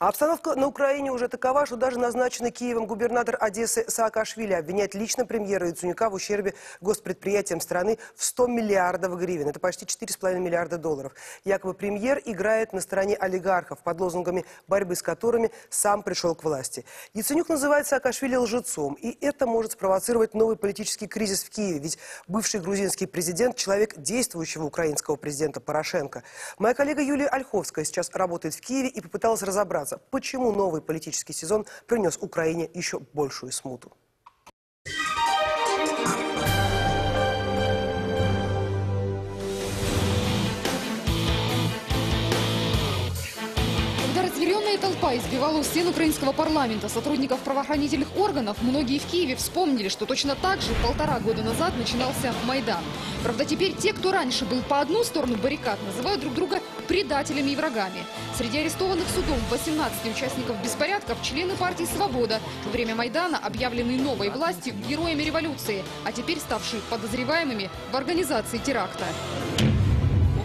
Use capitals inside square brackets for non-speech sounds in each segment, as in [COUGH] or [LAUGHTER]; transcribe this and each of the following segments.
А обстановка на Украине уже такова, что даже назначенный Киевом губернатор Одессы Саакашвили обвиняет лично премьера Яценюка в ущербе госпредприятиям страны в 100 миллиардов гривен. Это почти 4,5 миллиарда долларов. Якобы премьер играет на стороне олигархов под лозунгами борьбы с которыми сам пришел к власти. Яценюк называет Саакашвили лжецом. И это может спровоцировать новый политический кризис в Киеве. Ведь бывший грузинский президент – человек действующего украинского президента Порошенко. Моя коллега Юлия Ольховская сейчас работает в Киеве и попыталась разобраться, почему новый политический сезон принес Украине еще большую смуту. Разъяренная толпа избивала у стен украинского парламента сотрудников правоохранительных органов, многие в Киеве вспомнили, что точно так же полтора года назад начинался Майдан. Правда, теперь те, кто раньше был по одну сторону баррикад, называют друг друга предателями и врагами. Среди арестованных судом 18 участников беспорядков члены партии «Свобода», во время Майдана объявленные новой властью героями революции, а теперь ставшие подозреваемыми в организации теракта.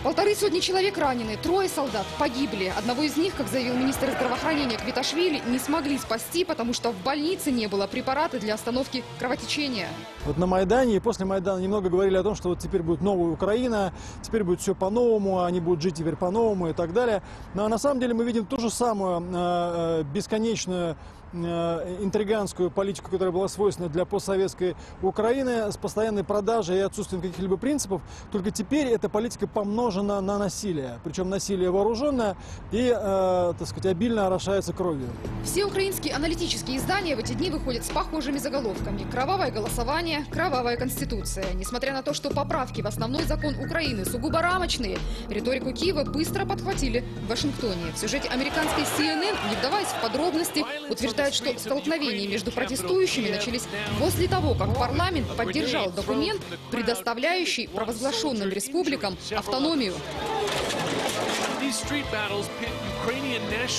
Полторы сотни человек ранены, трое солдат погибли. Одного из них, как заявил министр здравоохранения Квиташвили, не смогли спасти, потому что в больнице не было препарата для остановки кровотечения. Вот на Майдане и после Майдана немного говорили о том, что вот теперь будет новая Украина, теперь будет все по-новому, они будут жить теперь по-новому и так далее. Но на самом деле мы видим ту же самую э, э, бесконечную э, интриганскую политику, которая была свойственна для постсоветской Украины, с постоянной продажей и отсутствием каких-либо принципов. Только теперь эта политика помножена на насилие. Причем насилие вооруженное и, э, так сказать, обильно орошается кровью. Все украинские аналитические издания в эти дни выходят с похожими заголовками. Кровавое голосование, кровавая конституция. Несмотря на то, что поправки в основной закон Украины сугубо рамочные, риторику Киева быстро подхватили в Вашингтоне. В сюжете американской CNN, не вдаваясь в подробности, утверждают, что столкновения между протестующими начались после того, как парламент поддержал документ, предоставляющий провозглашенным республикам автономию.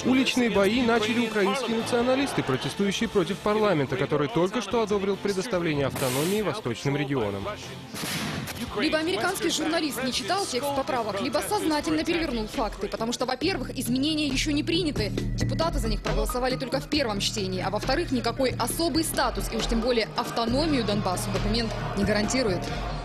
Уличные бои начали украинские националисты, протестующие против парламента, который только что одобрил предоставление автономии восточным регионам. Либо американский журналист не читал текст поправок, либо сознательно перевернул факты, потому что, во-первых, изменения еще не приняты, депутаты за них проголосовали только в первом чтении, а во-вторых, никакой особый статус и уж тем более автономию Донбассу документ не гарантирует.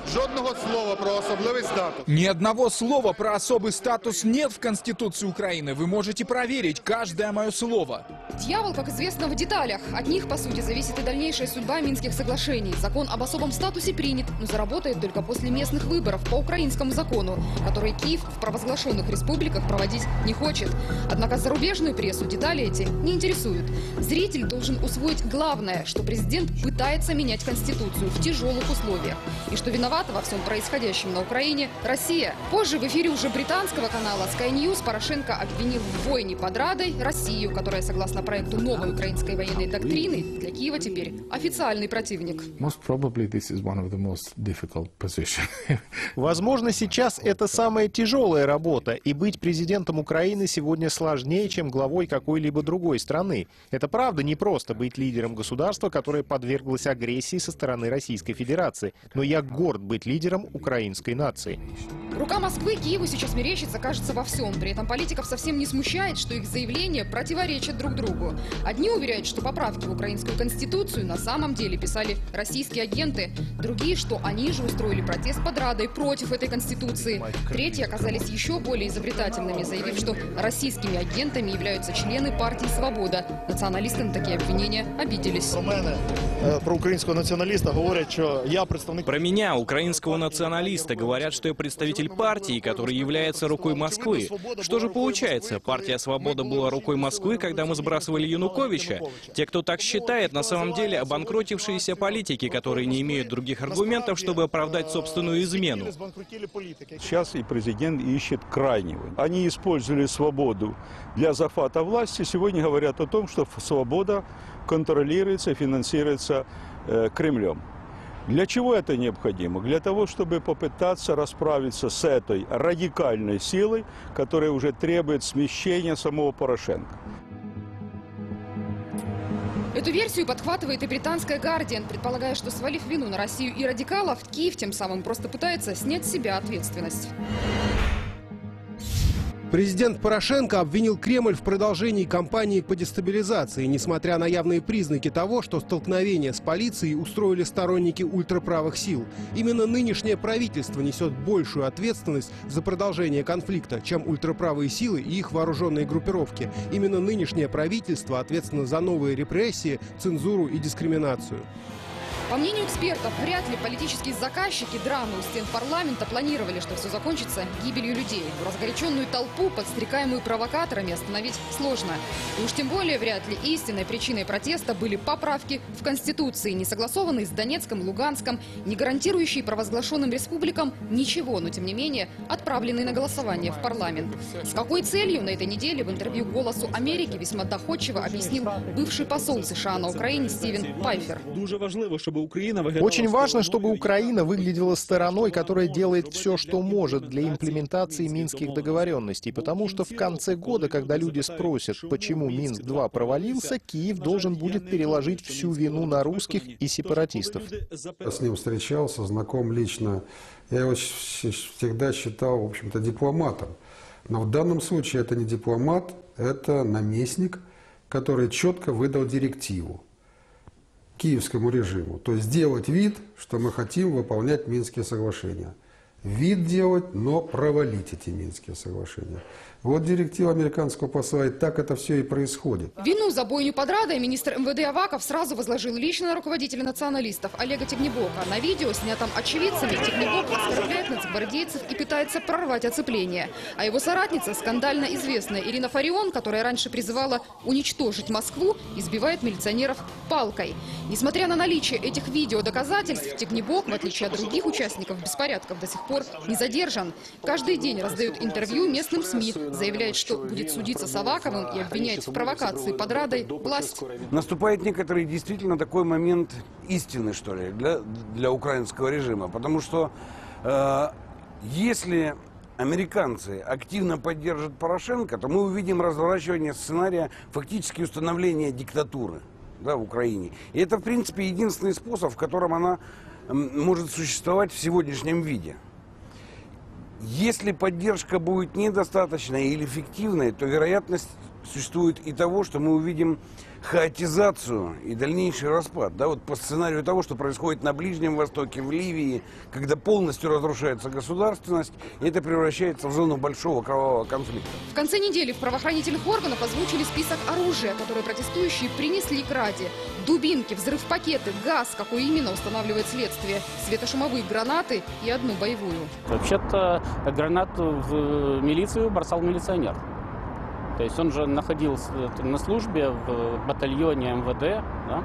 Жодного слова про особливий статус. Ни одного слова про особый статус нет в Конституции Украины. Вы можете проверить каждое мое слово. Дьявол, как известно, в деталях. От них, по сути, зависит и дальнейшая судьба Минских соглашений. Закон об особом статусе принят, но заработает только после местных выборов по украинскому закону, который Киев в провозглашенных республиках проводить не хочет. Однако зарубежную прессу детали эти не интересуют. Зритель должен усвоить главное, что президент пытается менять Конституцию в тяжелых условиях. И что виновата во всем происходящем на Украине Россия. Позже в эфире уже британского канала Sky News Порошенко обвинил в войне под Радой Россию, которая, согласно проекту новой украинской военной доктрины, для Киева теперь официальный противник. Most probably this is one of the most difficult position. [LAUGHS] Возможно, сейчас это самая тяжелая работа, и быть президентом Украины сегодня сложнее, чем главой какой-либо другой страны. Это правда не просто быть лидером государства, которое подверглось агрессии со стороны Российской Федерации. Но я горд быть лидером украинской нации. Рука Москвы Киеву сейчас мерещится, кажется, во всем. При этом политиков совсем не смущает, что их заявления противоречат друг другу. Одни уверяют, что поправки в украинскую конституцию на самом деле писали российские агенты. Другие, что они же устроили протест под Радой против этой конституции. Третьи оказались еще более изобретательными, заявив, что российскими агентами являются члены партии «Свобода». Националисты на такие обвинения обиделись. Про мене, е, про українського націоналіста, говорять, що я представник Про меня, украинского националиста, говорят, что я представитель партии, который является рукой Москвы. Что же получается? Партия «Свобода» была рукой Москвы, когда мы сбрасывали Януковича? Те, кто так считает, на самом деле обанкротившиеся политики, которые не имеют других аргументов, чтобы оправдать собственную измену. збанкрутілі політики. Сейчас и президент ищет крайнего. Они использовали свободу для захвата власти. Сегодня говорят о том, что свобода контролируется, финансируется э, Кремлем. Для чего это необходимо? Для того, чтобы попытаться расправиться с этой радикальной силой, которая уже требует смещения самого Порошенко. Эту версию подхватывает и британская «Гардиан», предполагая, что свалив вину на Россию и радикалов, Киев тем самым просто пытается снять с себя ответственность. Президент Порошенко обвинил Кремль в продолжении кампании по дестабилизации, несмотря на явные признаки того, что столкновение с полицией устроили сторонники ультраправых сил. Именно нынешнее правительство несет большую ответственность за продолжение конфликта, чем ультраправые силы и их вооруженные группировки. Именно нынешнее правительство ответственно за новые репрессии, цензуру и дискриминацию. По мнению экспертов, вряд ли политические заказчики драмы у стен парламента планировали, что все закончится гибелью людей. Разгоряченную толпу, подстрекаемую провокаторами, остановить сложно. И уж тем более вряд ли истинной причиной протеста были поправки в Конституции, не согласованные с Донецком, Луганском, не гарантирующие провозглашенным республикам ничего, но тем не менее отправленные на голосование в парламент. С какой целью на этой неделе в интервью «Голосу Америки» весьма доходчиво объяснил бывший посол США на Украине Стивен Пайфер. Очень важно, чтобы Украина выглядела стороной, которая делает все, что может для имплементации минских договоренностей, потому что в конце года, когда люди спросят, почему Минск-2 провалился, Киев должен будет переложить всю вину на русских и сепаратистов. Я с ним встречался, знаком лично. Я его всегда считал, в общем-то, дипломатом. Но в данном случае это не дипломат, это наместник, который четко выдал директиву киевскому режиму. То есть делать вид, что мы хотим выполнять Минские соглашения. Вид делать, но провалить эти Минские соглашения. Вот директива американского посла, и так это все и происходит. Вину за бойню под Радой министр МВД Аваков сразу возложил лично на руководителя националистов Олега Тегнебока. На видео, снятом очевидцами, Тегнебок оскорбляет нацгвардейцев и пытается прорвать оцепление. А его соратница, скандально известная Ирина Фарион, которая раньше призывала уничтожить Москву, избивает милиционеров палкой. Несмотря на наличие этих видеодоказательств, Тегнебок, в отличие от других участников беспорядков, до сих пор не задержан. Каждый день раздают интервью местным СМИ, заявляет, что будет судиться с Аваковым и обвиняет в провокации под Радой власть. Наступает некоторый действительно такой момент истины, что ли, для, для украинского режима. Потому что э, если американцы активно поддержат Порошенко, то мы увидим разворачивание сценария фактически установления диктатуры да, в Украине. И это, в принципе, единственный способ, в котором она может существовать в сегодняшнем виде. Если поддержка будет недостаточной или эффективной, то вероятность существует и того, что мы увидим хаотизацию и дальнейший распад. Да, вот по сценарию того, что происходит на Ближнем Востоке, в Ливии, когда полностью разрушается государственность, и это превращается в зону большого кровавого конфликта. В конце недели в правоохранительных органах озвучили список оружия, которое протестующие принесли к Раде. Дубинки, взрыв-пакеты, газ, какой именно устанавливает следствие, светошумовые гранаты и одну боевую. Вообще-то гранату в милицию бросал милиционер. То есть он же находился на службе в батальоне МВД, да?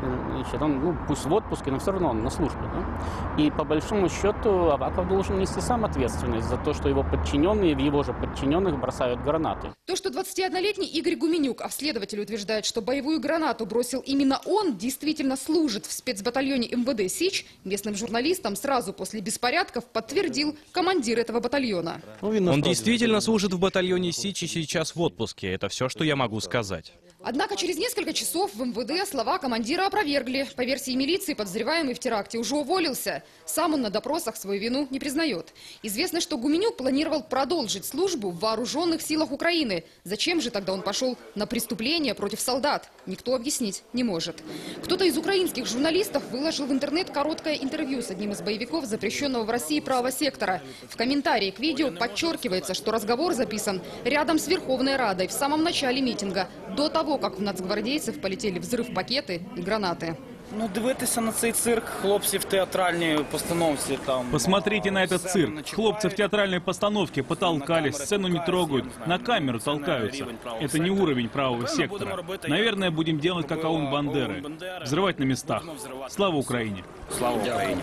Значит, он, ну, пусть в отпуске, но все равно он на службе. Да? И по большому счету Аваков должен нести сам ответственность за то, что его подчиненные в его же подчиненных бросают гранаты. То, что 21-летний Игорь Гуменюк, а следователь утверждает, что боевую гранату бросил именно он, действительно служит в спецбатальоне МВД «Сич», местным журналистам сразу после беспорядков подтвердил командир этого батальона. Он действительно служит в батальоне «Сич» и сейчас в отпуске. Это все, что я могу сказать. Однако через несколько часов в МВД слова командира опровергли. По версии милиции, подозреваемый в теракте уже уволился. Сам он на допросах свою вину не признает. Известно, что Гуменюк планировал продолжить службу в вооруженных силах Украины. Зачем же тогда он пошел на преступление против солдат? Никто объяснить не может. Кто-то из украинских журналистов выложил в интернет короткое интервью с одним из боевиков запрещенного в России правого сектора. В комментарии к видео подчеркивается, что разговор записан рядом с Верховной Радой в самом начале митинга, до того, как в нацгвардейцев полетели взрыв-пакеты и гранаты. Ну, дивитися на цей цирк хлопці в театральній постановці там. Посмотрите на этот цирк. Хлопцы в театральной постановке потолкались, сцену не трогают, на камеру толкаются. Это не уровень правого сектора. Наверное, будем делать как Аун Бандеры. Взрывать на местах. Слава Украине. Слава Украине.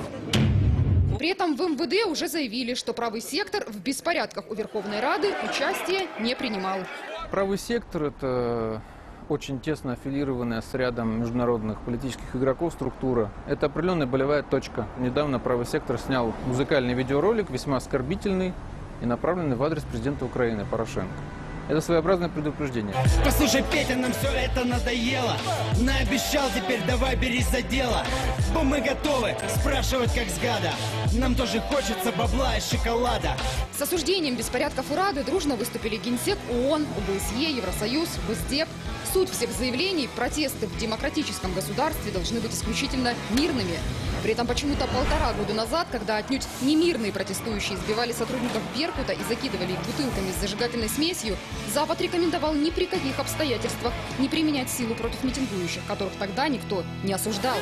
При этом в МВД уже заявили, что правый сектор в беспорядках у Верховной Рады участие не принимал. Правый сектор – это очень тесно аффилированная с рядом международных политических игроков структура. Это определенная болевая точка. Недавно правый сектор снял музыкальный видеоролик, весьма оскорбительный и направленный в адрес президента Украины Порошенко. Это своеобразное предупреждение. Послушай, Петя, нам все это надоело. Наобещал, теперь давай берись за дело. Бо мы готовы спрашивать как с гада. Нам тоже хочется бабла и шоколада. С осуждением беспорядков у Рады дружно выступили Генсек ООН, ОБСЕ, Евросоюз, Госдеп. Суть всех заявлений – протесты в демократическом государстве должны быть исключительно мирными. При этом почему-то полтора года назад, когда отнюдь не мирные протестующие избивали сотрудников Беркута и закидывали их бутылками с зажигательной смесью, Запад рекомендовал ни при каких обстоятельствах не применять силу против митингующих, которых тогда никто не осуждал.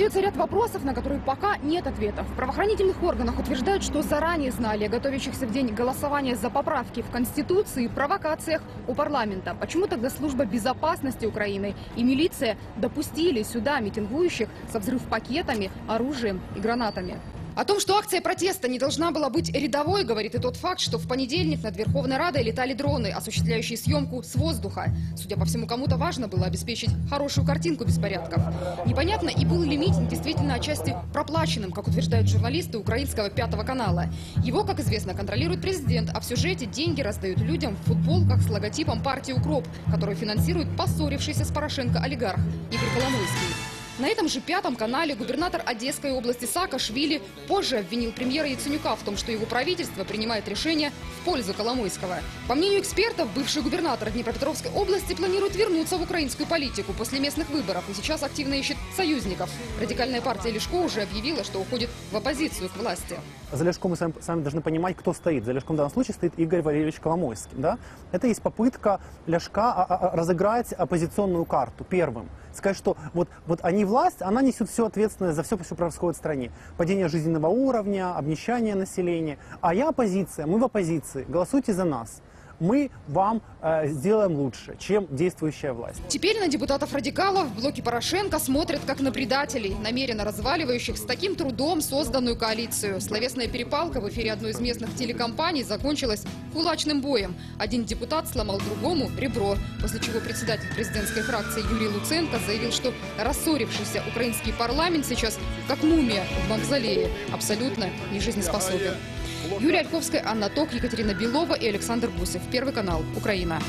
Остается ряд вопросов, на которые пока нет ответов. В правоохранительных органах утверждают, что заранее знали о готовящихся в день голосования за поправки в Конституции и провокациях у парламента. Почему тогда служба безопасности Украины и милиция допустили сюда митингующих со взрыв-пакетами, оружием и гранатами? О том, что акция протеста не должна была быть рядовой, говорит и тот факт, что в понедельник над Верховной Радой летали дроны, осуществляющие съемку с воздуха. Судя по всему, кому-то важно было обеспечить хорошую картинку беспорядков. Непонятно, и был ли митинг действительно отчасти проплаченным, как утверждают журналисты украинского Пятого канала. Его, как известно, контролирует президент, а в сюжете деньги раздают людям в футболках с логотипом партии «Укроп», которую финансирует поссорившийся с Порошенко олигарх Игорь Коломойский. На этом же пятом канале губернатор Одесской области Саакашвили позже обвинил премьера Яценюка в том, что его правительство принимает решения в пользу Коломойского. По мнению экспертов, бывший губернатор Днепропетровской области планирует вернуться в украинскую политику после местных выборов и сейчас активно ищет союзников. Радикальная партия Лешко уже объявила, что уходит в оппозицию к власти. За Лешком мы сами, сами должны понимать, кто стоит. За Лешком в данном случае стоит Игорь Валерьевич Коломойский. Да? Это есть попытка Ляшка а, а, разыграть оппозиционную карту первым. Сказать, что вот, вот они власть, она несет всю ответственность за все, что происходит в стране. Падение жизненного уровня, обнищание населения. А я оппозиция, мы в оппозиции, голосуйте за нас мы вам э, сделаем лучше, чем действующая власть. Теперь на депутатов-радикалов в блоке Порошенко смотрят как на предателей, намеренно разваливающих с таким трудом созданную коалицию. Словесная перепалка в эфире одной из местных телекомпаний закончилась кулачным боем. Один депутат сломал другому ребро, после чего председатель президентской фракции Юрий Луценко заявил, что рассорившийся украинский парламент сейчас как мумия в мавзолее, абсолютно не жизнеспособен. Юлия Ольховская, Анна Ток, Екатерина Белова и Александр Гусев. Первый канал. Украина.